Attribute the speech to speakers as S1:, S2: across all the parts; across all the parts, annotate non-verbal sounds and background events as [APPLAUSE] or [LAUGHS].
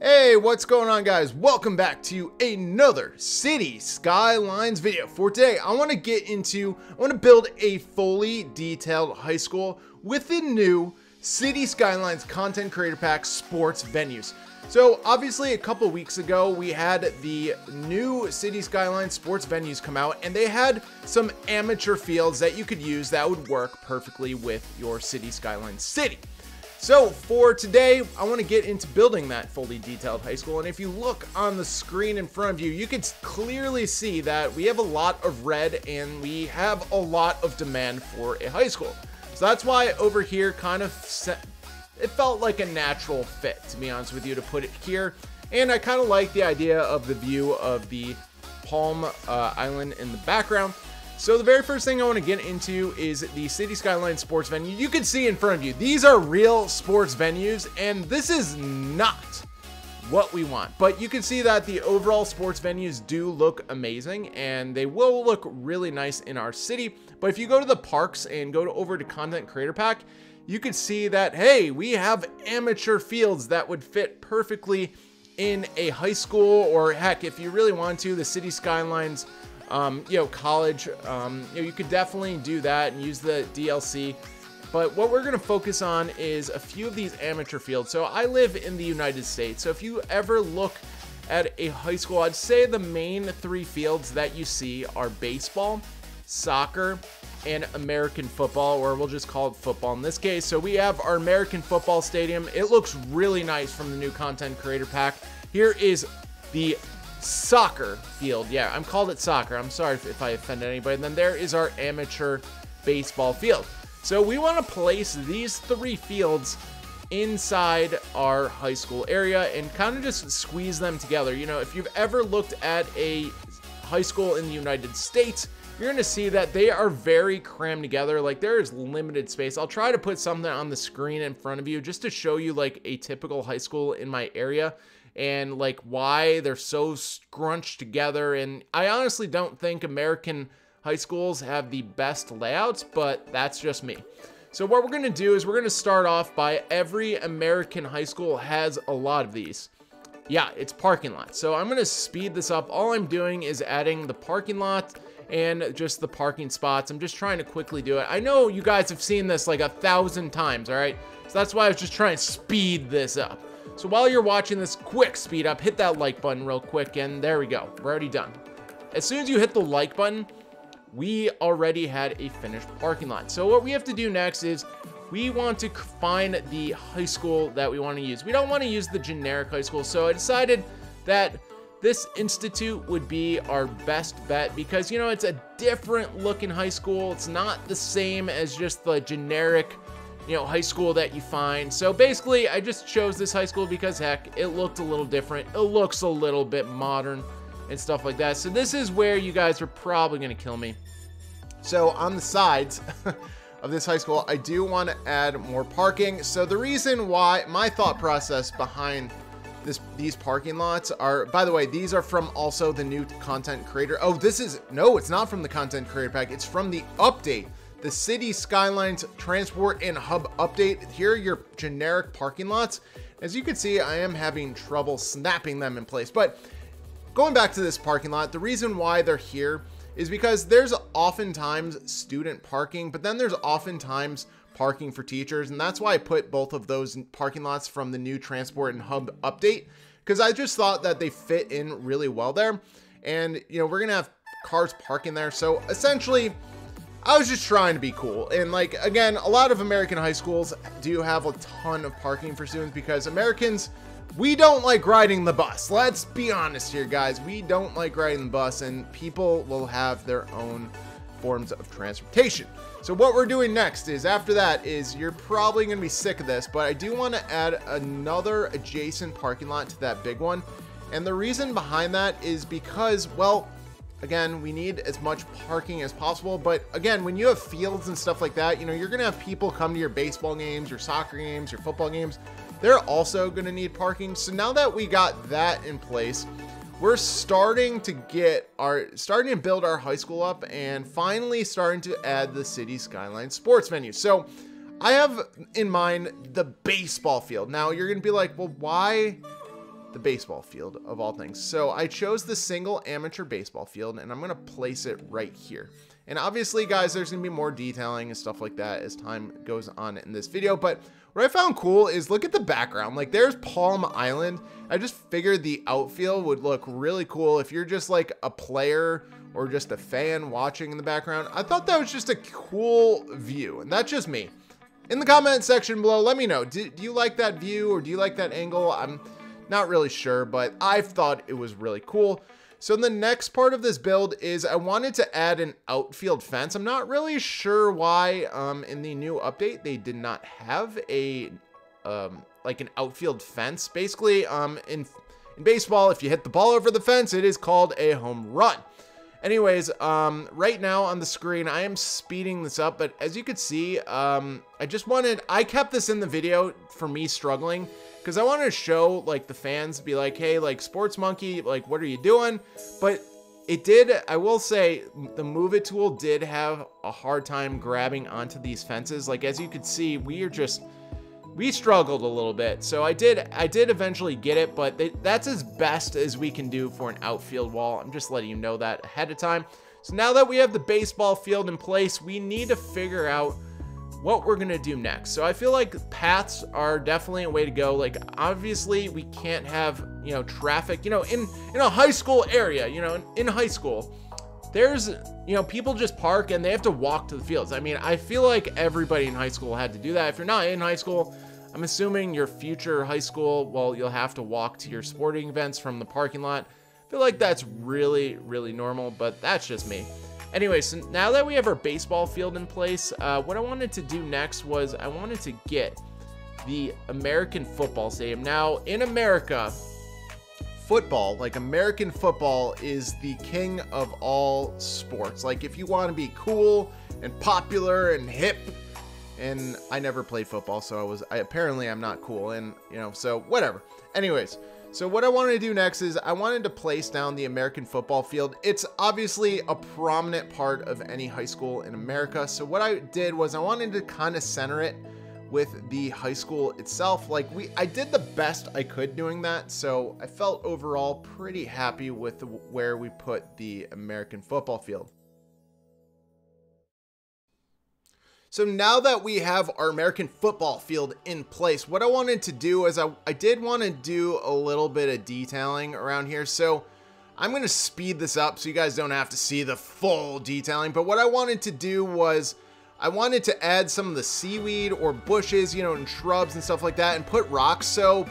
S1: Hey, what's going on guys? Welcome back to another City Skylines video. For today, I want to get into, I want to build a fully detailed high school with the new City Skylines Content Creator Pack sports venues. So obviously a couple weeks ago, we had the new City Skylines sports venues come out and they had some amateur fields that you could use that would work perfectly with your City Skylines city. So for today, I want to get into building that fully detailed high school. And if you look on the screen in front of you, you can clearly see that we have a lot of red and we have a lot of demand for a high school. So that's why over here kind of set, it felt like a natural fit, to be honest with you, to put it here. And I kind of like the idea of the view of the Palm uh, Island in the background. So the very first thing I want to get into is the City Skyline sports venue. You can see in front of you, these are real sports venues, and this is not what we want. But you can see that the overall sports venues do look amazing, and they will look really nice in our city. But if you go to the parks and go to, over to Content Creator Pack, you can see that, hey, we have amateur fields that would fit perfectly in a high school, or heck, if you really want to, the City Skylines um, you know, college, um, you know, you could definitely do that and use the DLC. But what we're going to focus on is a few of these amateur fields. So I live in the United States. So if you ever look at a high school, I'd say the main three fields that you see are baseball, soccer, and American football, or we'll just call it football in this case. So we have our American football stadium. It looks really nice from the new content creator pack. Here is the soccer field. Yeah, I'm called it soccer. I'm sorry if, if I offended anybody. And then there is our amateur baseball field. So we want to place these three fields inside our high school area and kind of just squeeze them together. You know, if you've ever looked at a high school in the United States, you're to see that they are very crammed together. Like there is limited space. I'll try to put something on the screen in front of you just to show you like a typical high school in my area and like why they're so scrunched together. And I honestly don't think American high schools have the best layouts, but that's just me. So what we're gonna do is we're gonna start off by every American high school has a lot of these. Yeah, it's parking lots. So I'm gonna speed this up. All I'm doing is adding the parking lot and just the parking spots. I'm just trying to quickly do it. I know you guys have seen this like a thousand times, all right? So that's why I was just trying to speed this up. So while you're watching this quick speed up, hit that like button real quick, and there we go. We're already done. As soon as you hit the like button, we already had a finished parking lot. So what we have to do next is we want to find the high school that we want to use. We don't want to use the generic high school, so I decided that this institute would be our best bet because, you know, it's a different looking high school. It's not the same as just the generic you know, high school that you find. So basically, I just chose this high school because, heck, it looked a little different. It looks a little bit modern and stuff like that. So this is where you guys are probably going to kill me. So on the sides [LAUGHS] of this high school, I do want to add more parking. So the reason why, my thought process behind this these parking lots are by the way these are from also the new content creator oh this is no it's not from the content creator pack it's from the update the City Skylines Transport and Hub update. Here are your generic parking lots. As you can see, I am having trouble snapping them in place. But going back to this parking lot, the reason why they're here is because there's oftentimes student parking, but then there's oftentimes parking for teachers. And that's why I put both of those parking lots from the new Transport and Hub update, because I just thought that they fit in really well there. And, you know, we're going to have cars parking there. So essentially, I was just trying to be cool. And like, again, a lot of American high schools do have a ton of parking for students because Americans, we don't like riding the bus. Let's be honest here, guys. We don't like riding the bus and people will have their own forms of transportation. So what we're doing next is after that is you're probably going to be sick of this, but I do want to add another adjacent parking lot to that big one. And the reason behind that is because, well, Again, we need as much parking as possible, but again, when you have fields and stuff like that, you know, you're gonna have people come to your baseball games, your soccer games, your football games. They're also gonna need parking. So now that we got that in place, we're starting to get our starting to build our high school up and finally starting to add the city skyline sports venue. So I have in mind the baseball field. Now you're gonna be like, well, why the baseball field of all things. So I chose the single amateur baseball field and I'm going to place it right here. And obviously, guys, there's going to be more detailing and stuff like that as time goes on in this video. But what I found cool is look at the background. Like there's Palm Island. I just figured the outfield would look really cool if you're just like a player or just a fan watching in the background. I thought that was just a cool view and that's just me. In the comment section below, let me know. Do, do you like that view or do you like that angle? I'm not really sure, but I thought it was really cool. So the next part of this build is I wanted to add an outfield fence. I'm not really sure why um, in the new update they did not have a um, like an outfield fence. Basically, um, in in baseball, if you hit the ball over the fence, it is called a home run. Anyways, um, right now on the screen, I am speeding this up, but as you can see, um, I just wanted, I kept this in the video for me struggling because I wanted to show like the fans be like, hey, like Sportsmonkey, like what are you doing? But it did, I will say, the Move It tool did have a hard time grabbing onto these fences. Like as you could see, we are just we struggled a little bit. So I did I did eventually get it, but they, that's as best as we can do for an outfield wall. I'm just letting you know that ahead of time. So now that we have the baseball field in place, we need to figure out what we're gonna do next. So I feel like paths are definitely a way to go. Like obviously we can't have, you know, traffic, you know, in, in a high school area, you know, in, in high school, there's, you know, people just park and they have to walk to the fields. I mean, I feel like everybody in high school had to do that. If you're not in high school, I'm assuming your future high school, well, you'll have to walk to your sporting events from the parking lot. I feel like that's really, really normal, but that's just me. Anyway, so now that we have our baseball field in place, uh, what I wanted to do next was I wanted to get the American football stadium. Now, in America, football, like American football, is the king of all sports. Like, if you want to be cool and popular and hip, and I never played football, so I was, I apparently I'm not cool, and, you know, so whatever. Anyways, so what I wanted to do next is I wanted to place down the American football field. It's obviously a prominent part of any high school in America. So what I did was I wanted to kind of center it with the high school itself. Like we, I did the best I could doing that. So I felt overall pretty happy with where we put the American football field. So now that we have our American football field in place, what I wanted to do is I, I did want to do a little bit of detailing around here. So I'm going to speed this up so you guys don't have to see the full detailing. But what I wanted to do was I wanted to add some of the seaweed or bushes, you know, and shrubs and stuff like that and put rocks. So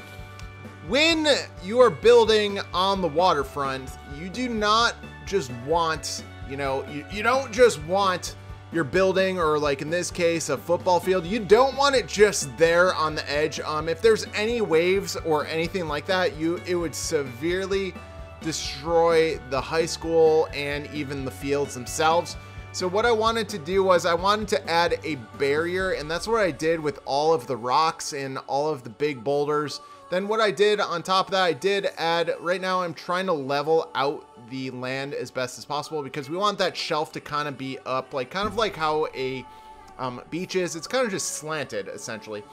S1: when you are building on the waterfront, you do not just want, you know, you, you don't just want your building or like in this case a football field you don't want it just there on the edge. Um if there's any waves or anything like that you it would severely destroy the high school and even the fields themselves. So what I wanted to do was I wanted to add a barrier and that's what I did with all of the rocks and all of the big boulders. Then what I did on top of that I did add right now I'm trying to level out the land as best as possible because we want that shelf to kind of be up, like kind of like how a um, beach is. It's kind of just slanted essentially.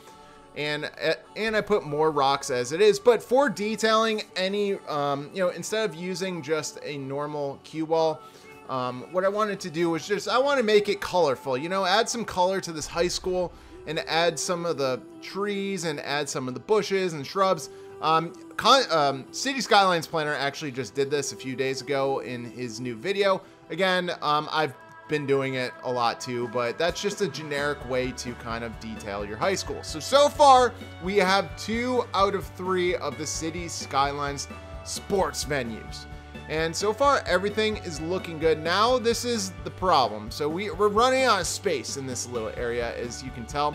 S1: And, and I put more rocks as it is, but for detailing any, um, you know, instead of using just a normal cue wall, um, what I wanted to do was just, I want to make it colorful, you know, add some color to this high school and add some of the trees and add some of the bushes and shrubs. Um, Con um, City Skylines Planner actually just did this a few days ago in his new video. Again, um, I've been doing it a lot too, but that's just a generic way to kind of detail your high school. So, so far, we have two out of three of the City Skylines sports venues. And so far, everything is looking good. Now, this is the problem. So we, we're running out of space in this little area, as you can tell.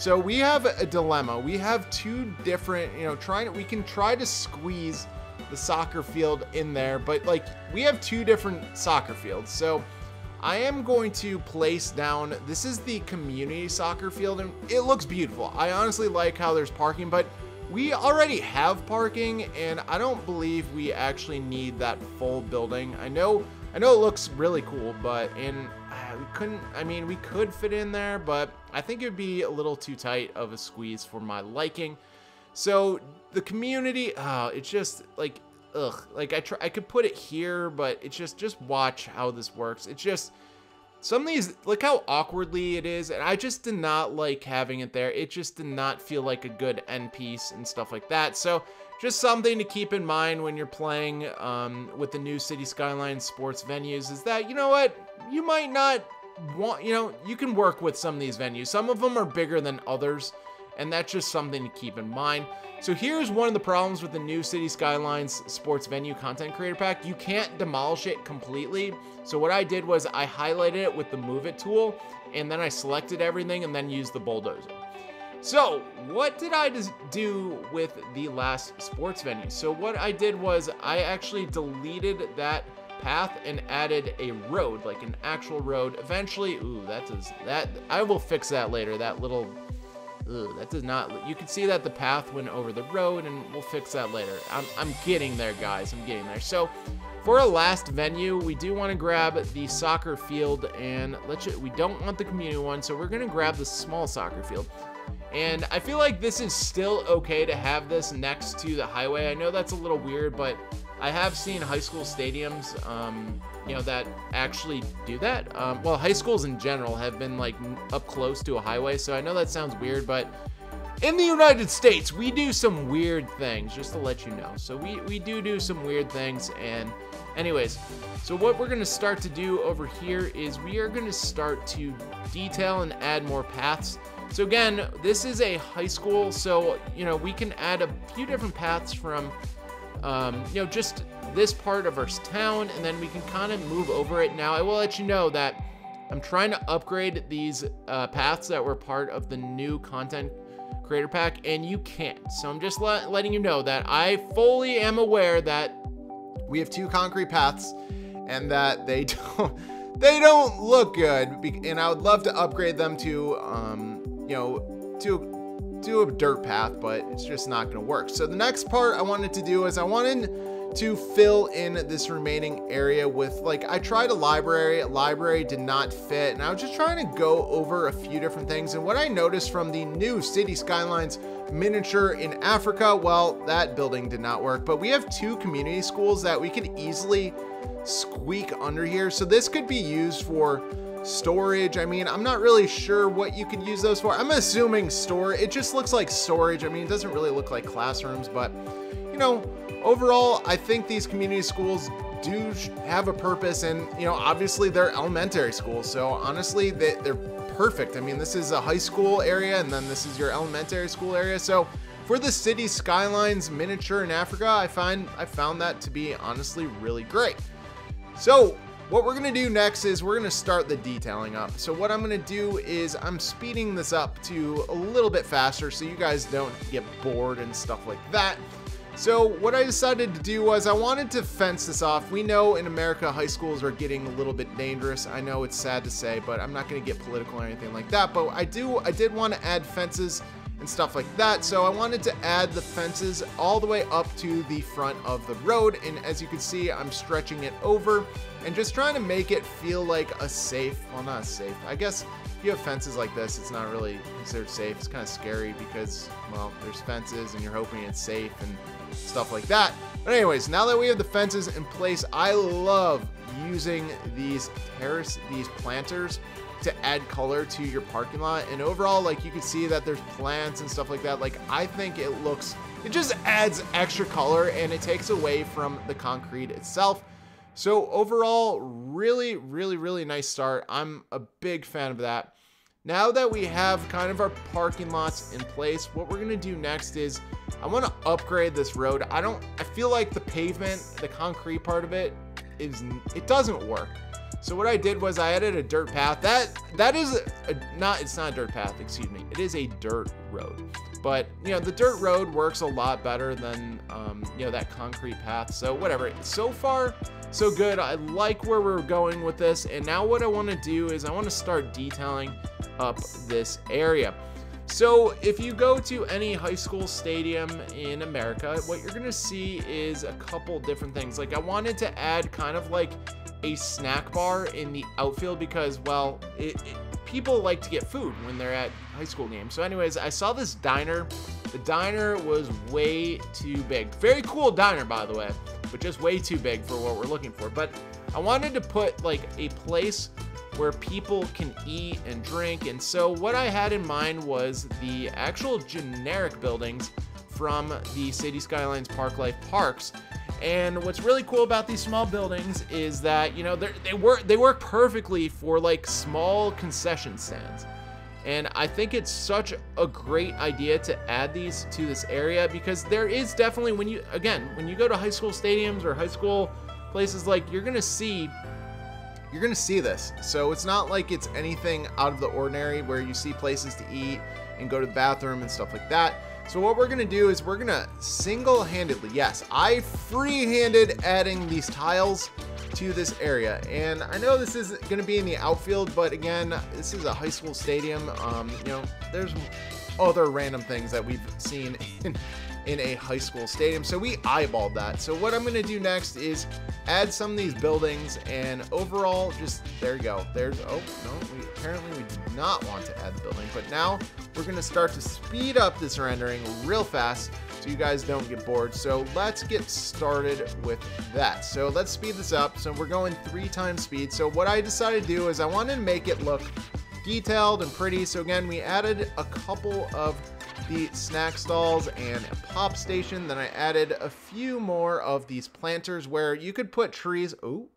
S1: So we have a dilemma. We have two different, you know, trying we can try to squeeze the soccer field in there, but like we have two different soccer fields. So I am going to place down, this is the community soccer field and it looks beautiful. I honestly like how there's parking, but we already have parking and I don't believe we actually need that full building. I know I know it looks really cool, but in we couldn't, I mean, we could fit in there, but I think it would be a little too tight of a squeeze for my liking. So the community, oh, it's just like, ugh. Like I try, I could put it here, but it's just, just watch how this works. It's just, some of these, look how awkwardly it is, and I just did not like having it there. It just did not feel like a good end piece and stuff like that. So just something to keep in mind when you're playing um, with the new City Skylines sports venues is that, you know what, you might not want, you know, you can work with some of these venues. Some of them are bigger than others, and that's just something to keep in mind. So here's one of the problems with the new City Skylines Sports Venue Content Creator Pack. You can't demolish it completely. So what I did was I highlighted it with the Move It tool, and then I selected everything and then used the bulldozer. So what did I do with the last sports venue? So what I did was I actually deleted that path and added a road, like an actual road. Eventually, ooh, that does, that, I will fix that later, that little Ugh, that does not, you can see that the path went over the road and we'll fix that later. I'm, I'm getting there, guys, I'm getting there. So, for a last venue, we do want to grab the soccer field and let's, we don't want the community one, so we're going to grab the small soccer field. And I feel like this is still okay to have this next to the highway. I know that's a little weird, but I have seen high school stadiums, um, you know, that actually do that. Um, well, high schools in general have been like up close to a highway, so I know that sounds weird, but in the United States, we do some weird things, just to let you know. So we, we do do some weird things, and anyways, so what we're gonna start to do over here is we are gonna start to detail and add more paths. So again, this is a high school, so, you know, we can add a few different paths from um, you know, just this part of our town, and then we can kind of move over it. Now, I will let you know that I'm trying to upgrade these uh, paths that were part of the new content creator pack, and you can't. So I'm just le letting you know that I fully am aware that we have two concrete paths, and that they [LAUGHS] don't they don't look good. And I would love to upgrade them to, um, you know, to do a dirt path, but it's just not gonna work. So the next part I wanted to do is I wanted to fill in this remaining area with like I tried a library, a library did not fit, and I was just trying to go over a few different things. And what I noticed from the new City Skylines miniature in Africa, well, that building did not work, but we have two community schools that we could easily squeak under here. So this could be used for storage. I mean, I'm not really sure what you could use those for. I'm assuming store. It just looks like storage. I mean, it doesn't really look like classrooms, but you know, overall, I think these community schools do have a purpose and you know, obviously they're elementary schools. So honestly, they, they're perfect. I mean, this is a high school area and then this is your elementary school area. So for the city skylines miniature in Africa, I find I found that to be honestly really great. So what we're gonna do next is we're gonna start the detailing up. So what I'm gonna do is I'm speeding this up to a little bit faster so you guys don't get bored and stuff like that. So what I decided to do was I wanted to fence this off. We know in America high schools are getting a little bit dangerous. I know it's sad to say, but I'm not gonna get political or anything like that. But I do I did want to add fences and stuff like that. So I wanted to add the fences all the way up to the front of the road. And as you can see, I'm stretching it over and just trying to make it feel like a safe, well, not safe. I guess if you have fences like this, it's not really considered safe. It's kind of scary because, well, there's fences and you're hoping it's safe and stuff like that. But anyways, now that we have the fences in place, I love using these terrace, these planters to add color to your parking lot. And overall, like you can see that there's plants and stuff like that. Like I think it looks, it just adds extra color and it takes away from the concrete itself. So overall, really, really, really nice start. I'm a big fan of that. Now that we have kind of our parking lots in place, what we're gonna do next is I wanna upgrade this road. I don't, I feel like the pavement, the concrete part of it is, it doesn't work. So what I did was I added a dirt path. That, that is a, not, it's not a dirt path, excuse me. It is a dirt road. But, you know, the dirt road works a lot better than, um, you know, that concrete path. So whatever. So far, so good. I like where we're going with this. And now what I want to do is I want to start detailing up this area. So if you go to any high school stadium in America, what you're going to see is a couple different things. Like I wanted to add kind of like a snack bar in the outfield because, well, it, it, people like to get food when they're at high school games. So anyways, I saw this diner The diner was way too big. Very cool diner, by the way, but just way too big for what we're looking for. But I wanted to put like a place where people can eat and drink. And so what I had in mind was the actual generic buildings from the City Skylines Park Life Parks. And what's really cool about these small buildings is that, you know, they work they work perfectly for like small concession stands. And I think it's such a great idea to add these to this area because there is definitely when you again, when you go to high school stadiums or high school places like you're going to see you're going to see this. So it's not like it's anything out of the ordinary where you see places to eat and go to the bathroom and stuff like that. So what we're gonna do is we're gonna single-handedly, yes, I free-handed adding these tiles to this area. And I know this is gonna be in the outfield, but again, this is a high school stadium. Um, you know, there's other random things that we've seen [LAUGHS] in, in a high school stadium. So we eyeballed that. So what I'm gonna do next is add some of these buildings and overall just there you go there's oh no we apparently we do not want to add the building but now we're to start to speed up this rendering real fast so you guys don't get bored. So let's get started with that. So let's speed this up. So we're going three times speed. So what i decided to do is i wanted to make it look detailed and pretty. So again we added a couple of the snack stalls and a pop station. Then I added a few more of these planters where you could put trees. Ooh,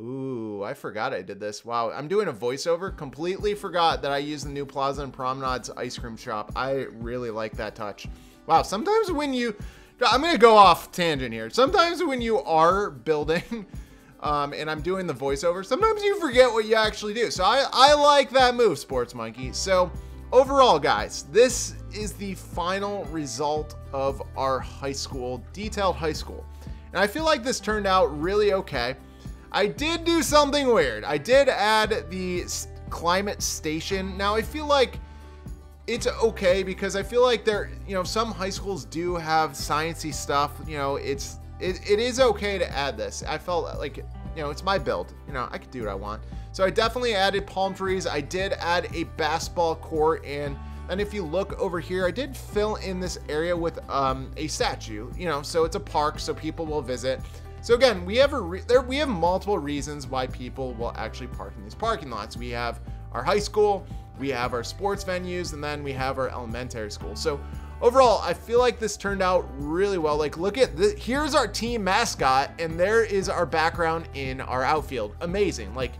S1: ooh, I forgot I did this. Wow, I'm doing a voiceover. Completely forgot that I used the new Plaza and Promenades ice cream shop. I really like that touch. Wow, sometimes when you, I'm gonna go off tangent here. Sometimes when you are building, [LAUGHS] um, and I'm doing the voiceover, sometimes you forget what you actually do. So I, I like that move, Sportsmonkey. So overall, guys, this is the final result of our high school, detailed high school. And I feel like this turned out really okay. I did do something weird. I did add the climate station. Now I feel like it's okay because I feel like there, you know, some high schools do have sciencey stuff. You know, it's it, it is okay to add this. I felt like, you know, it's my build. You know, I could do what I want. So I definitely added palm trees. I did add a basketball court and and if you look over here, I did fill in this area with um, a statue, you know, so it's a park, so people will visit. So again, we have a there we have multiple reasons why people will actually park in these parking lots. We have our high school, we have our sports venues, and then we have our elementary school. So overall, I feel like this turned out really well. Like, look at this. Here's our team mascot, and there is our background in our outfield. Amazing. Like,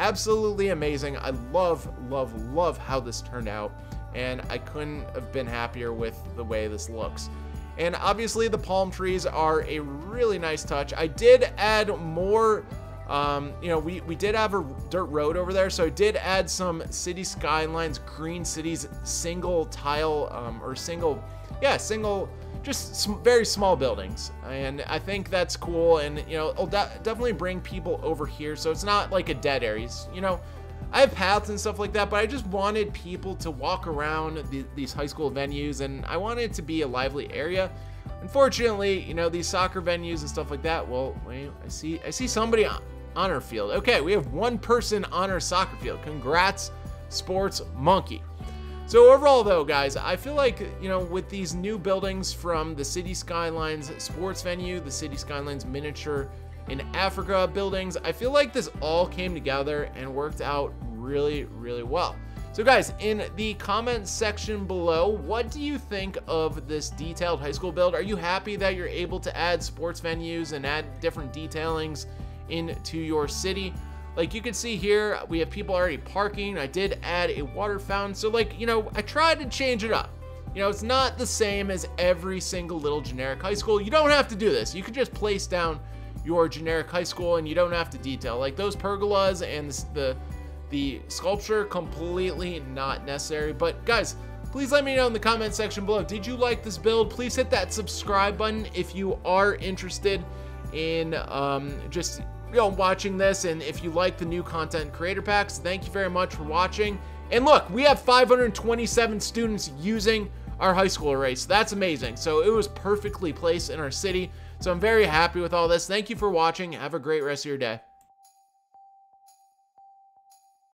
S1: absolutely amazing. I love, love, love how this turned out and I couldn't have been happier with the way this looks. And obviously the palm trees are a really nice touch. I did add more, um, you know, we, we did have a dirt road over there, so I did add some City Skylines Green Cities single tile, um, or single, yeah, single, just some very small buildings. And I think that's cool, and, you know, it'll de definitely bring people over here, so it's not like a dead area. You know, I have paths and stuff like that, but I just wanted people to walk around the, these high school venues and I wanted it to be a lively area. Unfortunately, you know, these soccer venues and stuff like that, well, wait, I see I see somebody on, on our field. Okay, we have one person on our soccer field. Congrats, Sports Monkey. So overall though, guys, I feel like, you know, with these new buildings from the City Skylines sports venue, the City Skylines miniature in Africa buildings. I feel like this all came together and worked out really, really well. So guys, in the comments section below, what do you think of this detailed high school build? Are you happy that you're able to add sports venues and add different detailings into your city? Like you can see here, we have people already parking. I did add a water fountain. So like, you know, I tried to change it up. You know, it's not the same as every single little generic high school. You don't have to do this. You can just place down your generic high school and you don't have to detail. Like those pergolas and the, the sculpture, completely not necessary. But guys, please let me know in the comment section below. Did you like this build? Please hit that subscribe button if you are interested in um, just you know, watching this. And if you like the new content creator packs, thank you very much for watching. And look, we have 527 students using our high school race. That's amazing. So it was perfectly placed in our city. So I'm very happy with all this. Thank you for watching. Have a great rest of your day.